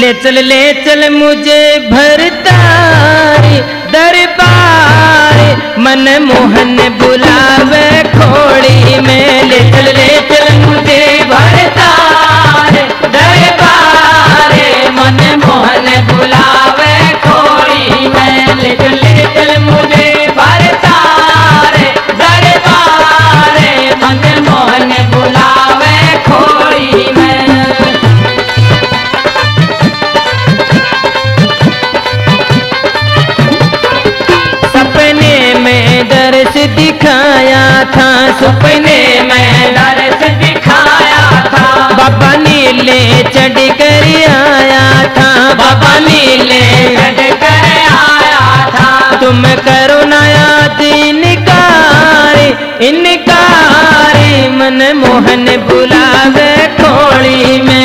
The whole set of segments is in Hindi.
ले चल ले चल मुझे भरतारी दरबार। मन मोहन बुलावे खोड़ी में। ले चल ले चल मुझे भरतार दरबार। मन मोहन बुलावे खोड़ी में। ले चल ले चल मुझे भरतार दरबार। मन मोहन सपने में दर्श दिखाया था। बाबा नीले चढ़ कर आया था। बाबा नीले चढ़ कर आया था। तुम करो नया इनकार इनकार। मन मोहन बुलावे खोड़ी में।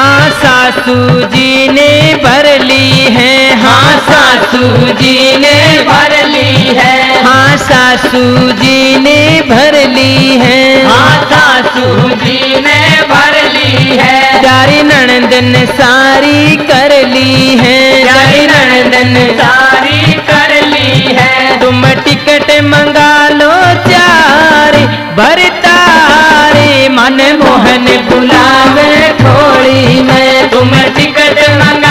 हाँ सासू जी ने भर ली है हाँ सासू जी ने भर ली है। हाँ सासू जी ने भर ली है। हाँ सासू जी ने भर ली है। प्यारी नणंदन सारी कर ली है। प्यारी नणंदन सारी कर ली है। तुम टिकट मंगा लो चार भरतारे मन मोहन बुलावे थोड़ी में। तुम टिकट मंगा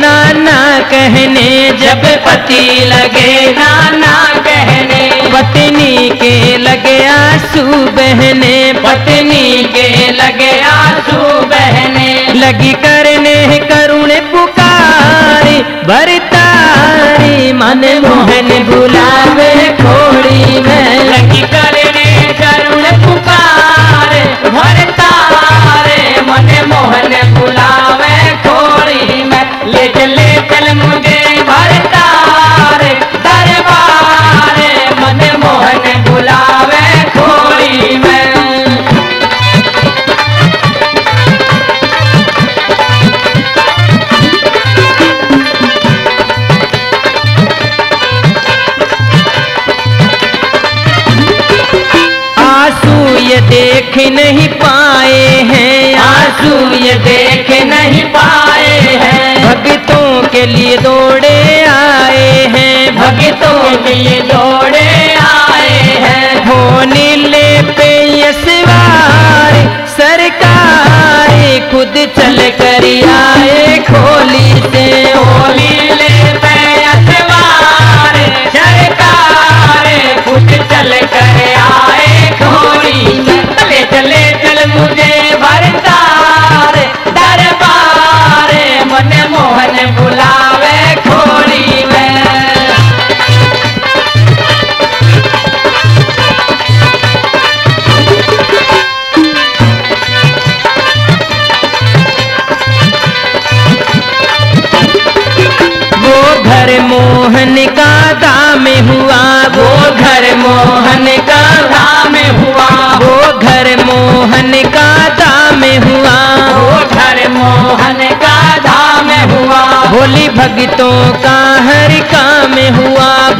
नाना कहने जब पति लगे, नाना कहने पत्नी के लगे आँसू बहने, पत्नी के लगे आँसू बहने। लगी करने करुण पुकारी भरतारी मन मोहन बुलावे खोड़ी में। लगी करने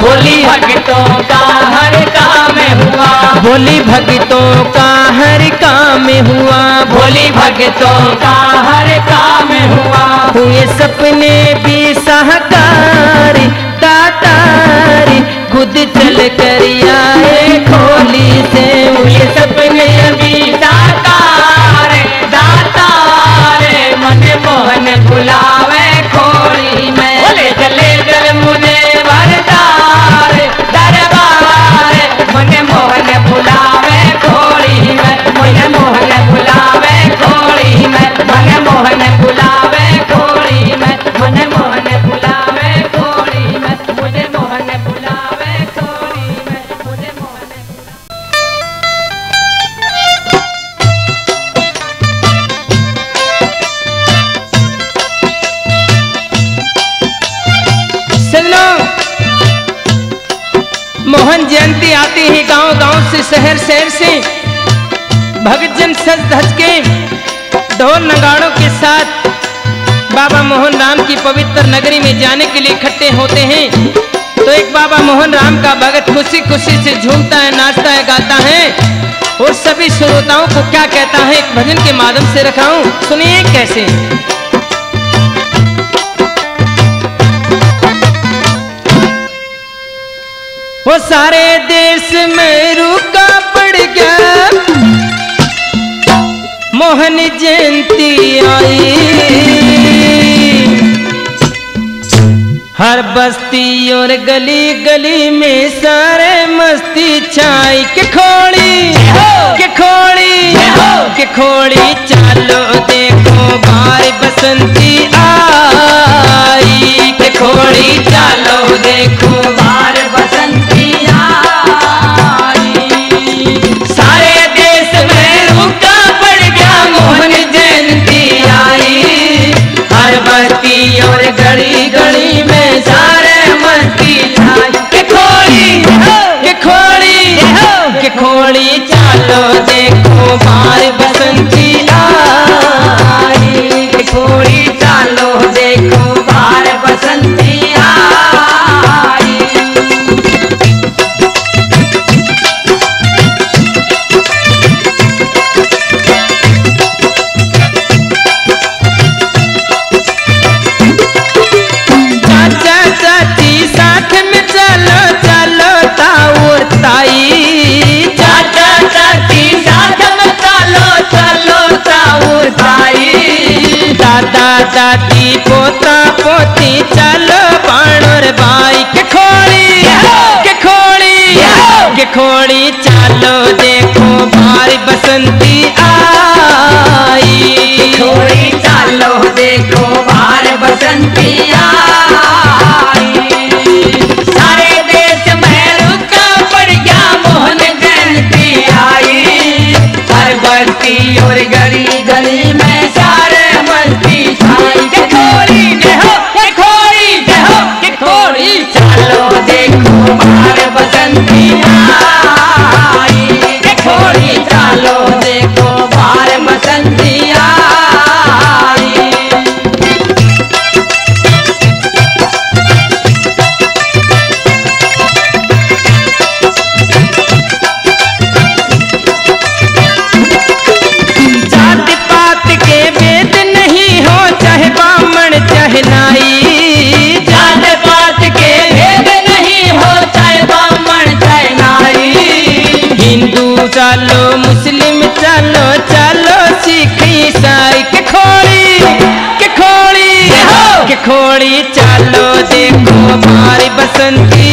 भोली भक्तों का हर काम हुआ। बोली भगतों का हर काम हुआ। बोली भगतों का हर काम हुआ। हुए सपने भी सहकार दातारी खुद चल कर आए खोली से। हुए सपने भजन सज धज के ढोल नगाड़ों के साथ बाबा मोहन राम की पवित्र नगरी में जाने के लिए इकट्ठे होते हैं। तो एक बाबा मोहन राम का भगत खुशी खुशी से झूमता है, नाचता है, गाता है और सभी श्रोताओं को क्या कहता है, एक भजन के माध्यम से रखाऊं? सुनिए कैसे। वो सारे देश में रुका पड़ गया। मोहन जयंती आई। हर बस्ती और गली गली में सारे मस्ती छाई। के खोड़ी के खोड़ी के खोड़ी चलो देखो भाई बसंती आई। के खोड़ी चलो देखो भार बसंती और गली गली में सारे मस्ती छाई के खोरी देखो के खोरी देखो के खोरी चलो देखो मार बसंती हसन की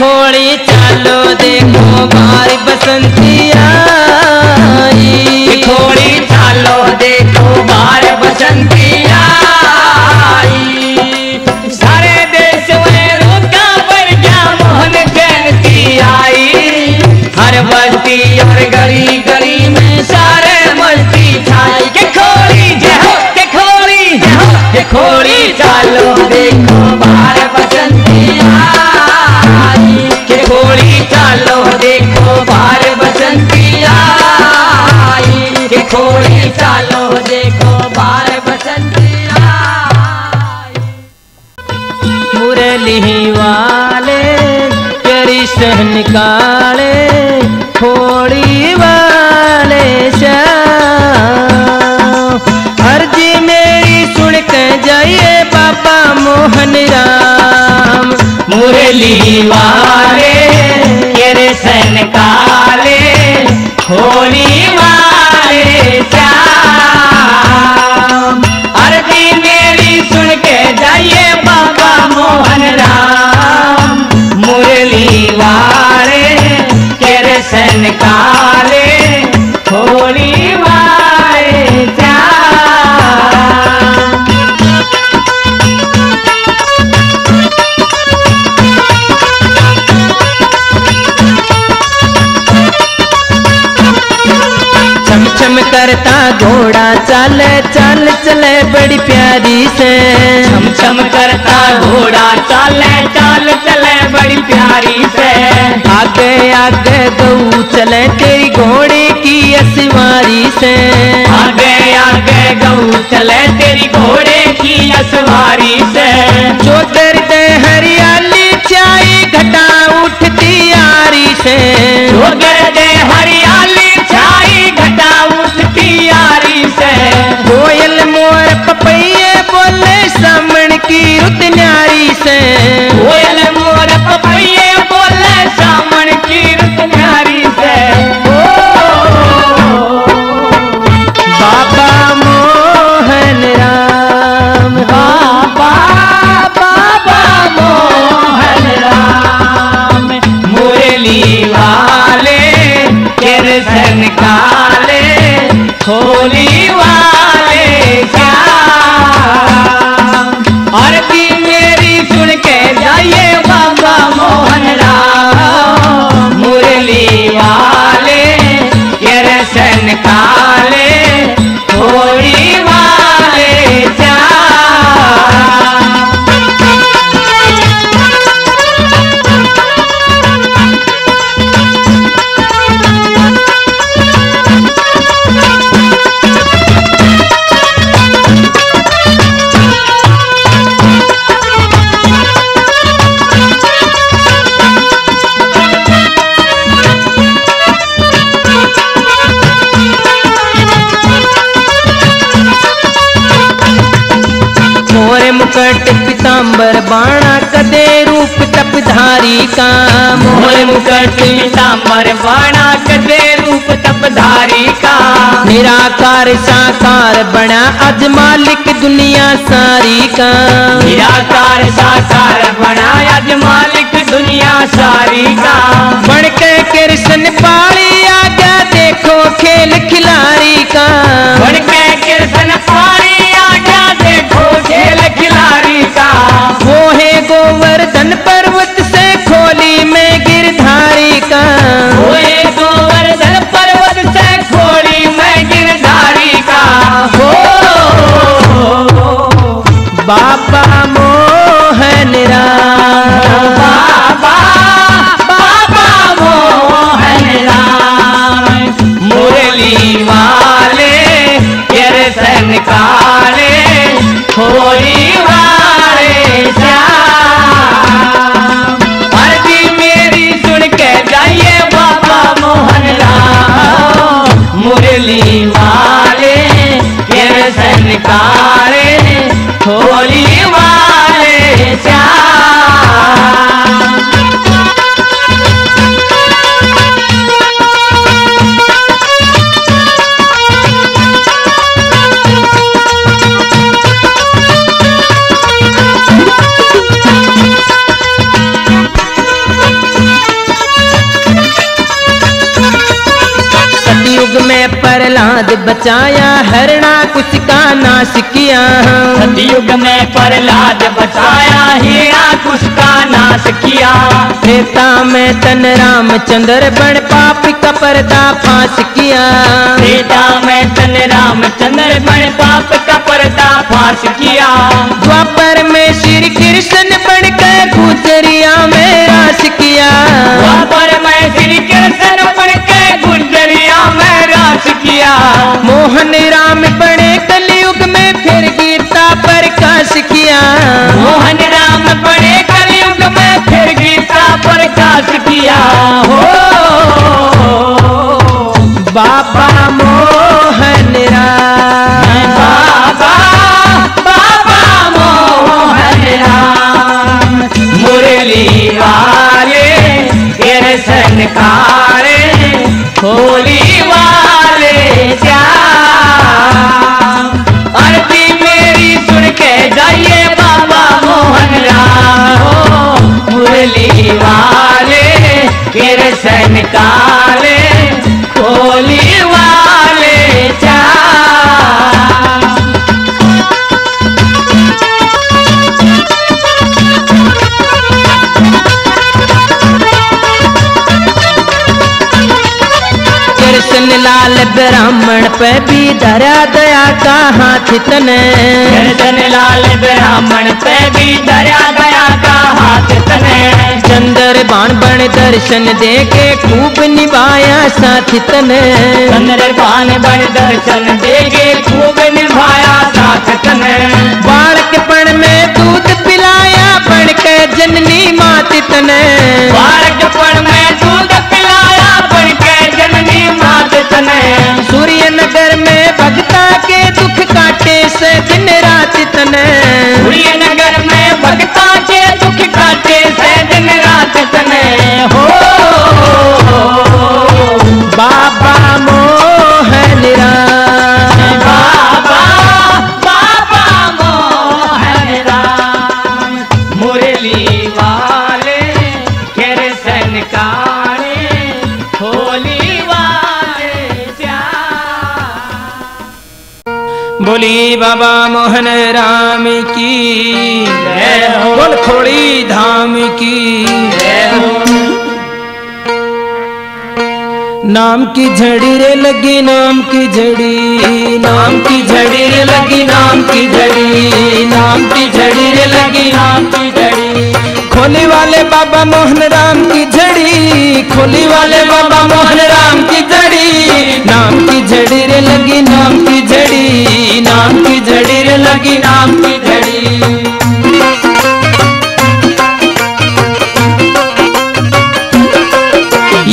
खोड़ी चालो देखो बार बसंती आई। खोड़ी चालो देखो बार बसंती आई। सारे देश में रोका पड़ गया मोहन जयंती आई। हर बस्ती और गली गली में सारे मस्ती छाई। के खोड़ी जय हो के खोड़ी जय हो के खोड़ी चालो देखो देखो बार बसंती मुरली वाले सहन काले खोड़ी वाले अर्जी मेरी सुन के जाइए बाबा मोहन राम। मुरली वाले करता घोड़ा चल चल चले बड़ी प्यारी से। छम छम करता घोड़ा चल चल चले बड़ी प्यारी से। आगे आगे गऊ चले तेरी घोड़े की असवारी से। आगे आगे गऊ चले तेरी घोड़े की असवारी से। चौधर दे पीताम्बर बाणा कदे रूप तपधारी का। निराकार साकार बना अज मालिक दुनिया सारी का। निराकार साकार बनाया आज मालिक दुनिया सारी का। बन के कृष्ण पाली आ गया देखो खेल खिलाड़ी का। बन के कृष्ण पानी आ गया देखो खेल खिलाड़ी का। वो है गोवर्धन पर्वत प्रहलाद बचाया हरणा कुछ का नाश किया सतयुग में प्रहलाद बचाया हीरा कुछ का नाश किया त्रेता में तन रामचंद्र बन पाप का पर्दा फांस किया त्रेता में तन रामचंद्र बन पाप का पर्दा फांस किया द्वापर में श्री कृष्ण बनकर गुजरिया में रास किया द्वापर में श्री कृष्ण मोहन राम बने कलयुग में फिर गीता प्रकाश किया। मोहन राम बड़े कलयुग लाल ब्राह्मण पे भी धरा दया का हाथ तने कृष्ण लाल ब्राह्मण पे भी दया दया का हाथ तने चंद्र बाण बण दर्शन दे के खूब निभाया साथ तने चंद्र पान बन दर्शन दे के खूब निभाया साथ तने बालक पण में दूध पिलाया बन के जननी मात तने बालकपन में दूध ने बोली बाबा मोहन राम की। बोल खोड़ी धाम की। नाम की झड़ी रे लगी, नाम की झड़ी। नाम की झड़ी रे लगी, नाम की झड़ी। नाम की झड़ी रे लगी, नाम की झड़ी। खोली वाले बाबा मोहन राम की झड़ी। खोली वाले बाबा मोहन लगी नाम की धड़ी।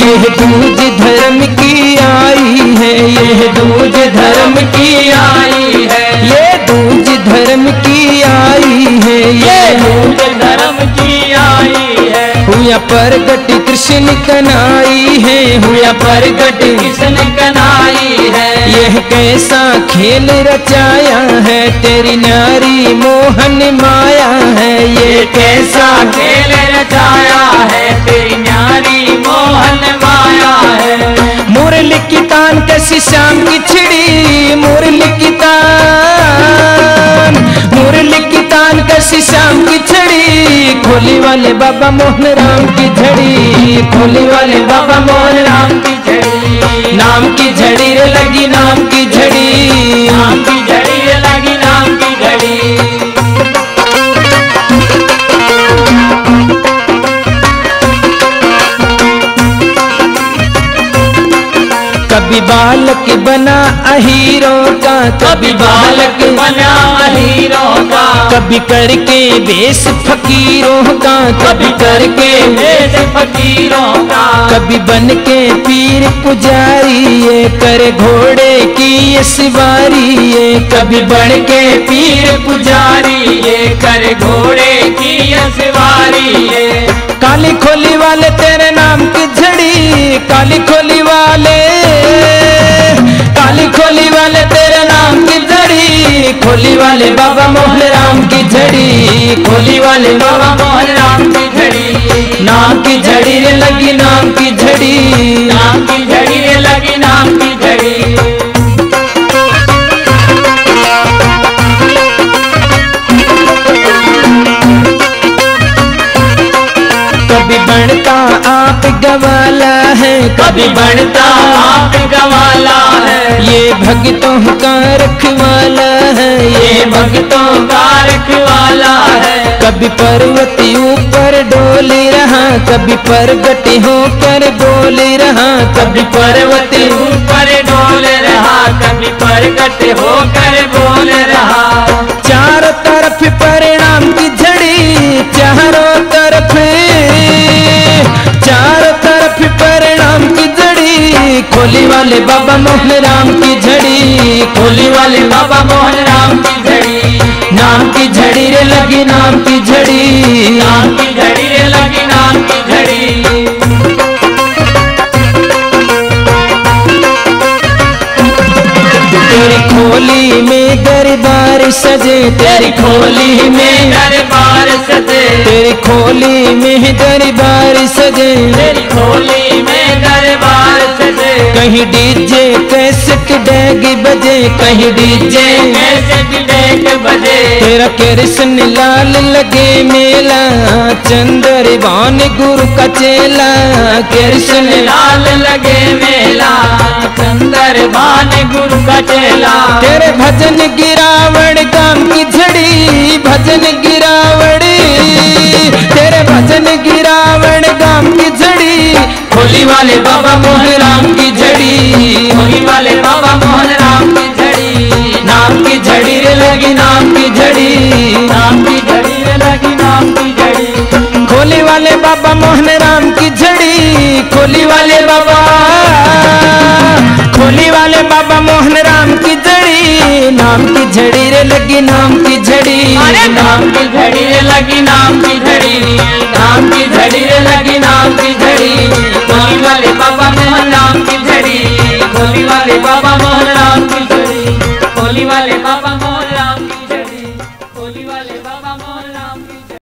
यह दूज धर्म की आई है यह दूज धर्म की आई है। यह दूज धर्म की आई है यह ये आई प्रगट कृष्ण कनाई है हुआ प्रगट। कृष्ण कनाई है। यह कैसा खेल रचाया है तेरी नारी मोहन माया है ये कैसा खेल रचाया है तेरी नारी मोहन माया है। मुरली की तान कैसी शाम की छिड़ी मुरली की तान की श्याम की छड़ी, खोली वाले बाबा मोहन राम की झड़ी, खोली वाले बाबा मोहन राम की झड़ी। नाम की झड़ी रे लगी, नाम की झड़ी। नाम की झड़ी। कभी बालक बना अहीरो का कभी बालक बना अहीरो का। कभी करके बेस फकीरों का कभी करके बेस फकीरों का। कभी बन के पीर पुजारी ये करे घोड़े की ये सवारी ये कभी बन के पीर पुजारी ये कर घोड़े की ये सवारी ये काली खोली वाले तेरे नाम की झड़ी, काली खोली वाले, काली खोली वाले तेरे नाम की झड़ी, खोली वाले बाबा मोहन राम की झड़ी, खोली वाले बाबा मोहन राम की नाम की झड़ी रे लगी नाम की झड़ी। नाम की झड़ी रे लगी नाम की झड़ी। कभी बनता आप गवाला है कभी बनता आप गवाला है। ये भक्तों का रखवाला है ये भक्तों का रखवाला है। कभी पर्वती ऊपर डोली रहा, कभी परगट होकर बोली रहा, कभी पर्वत ऊपर डोल रहा, कभी प्रकट होकर बोल रहा। चारों तरफ़ परिणाम की झड़ी, चारों तरफ़ चारों तरफ़ परिणाम की झड़ी, खोली वाले बाबा मोहन राम की झड़ी, खोली वाले बाबा मोहन राम की झड़ी। नाम की झड़ी रे लगी नाम की झड़ी। नाम की झड़ी रे लगी नाम की झड़ी। तेरी खोली में दरबार सजे तेरी खोली में दरबार सजे। तेरी खोली में दरबार सजे। तेरी खोली में दरबार कहीं डीजे कैसेट डैग बजे। कहीं डीजे कैसे बजे। तेरा कृष्ण लाल लगे मेला। चंदर बान गुरु का चेला। कृष्ण लाल लगे मेला। चंदर बान गुरु का चेला। तेरे भजन गिरावण गाम की झड़ी। भजन गिरावण। तेरे भजन गिरावण गाम की झड़ी। होली वाले बाबा मोहन बाबा मोहन राम की झड़ी, खोली वाले बाबा। खोली वाले बाबा मोहन राम की झड़ी, नाम की झड़ी रे लगी, नाम की झड़ी। नाम की झड़ी रे लगी, नाम की झड़ी। नाम की झड़ी रे लगी, नाम की झड़ी। होली वाले बाबा मोहन राम की झड़ी। होली वाले बाबा मोहन राम की